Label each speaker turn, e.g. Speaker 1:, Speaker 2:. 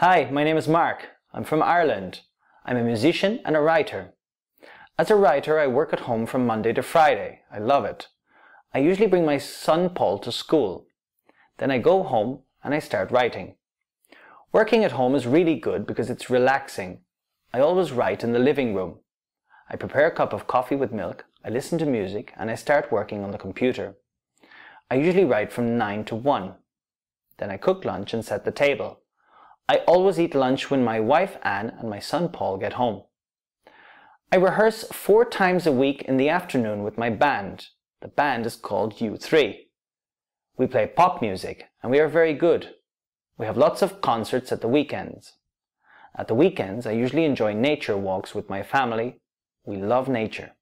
Speaker 1: Hi, my name is Marc. I'm from Ireland. I'm a musician and a writer. As a writer, I work at home from Monday to Friday. I love it. I usually bring my son Paul to school. Then I go home and I start writing. Working at home is really good because it's relaxing. I always write in the living room. I prepare a cup of coffee with milk, I listen to music, and I start working on the computer. I usually write from 9 to 1. Then I cook lunch and set the table. I always eat lunch when my wife Anne and my son Paul get home. I rehearse four times a week in the afternoon with my band. The band is called U3. We play pop music and we are very good. We have lots of concerts at the weekends. At the weekends, I usually enjoy nature walks with my family. We love nature.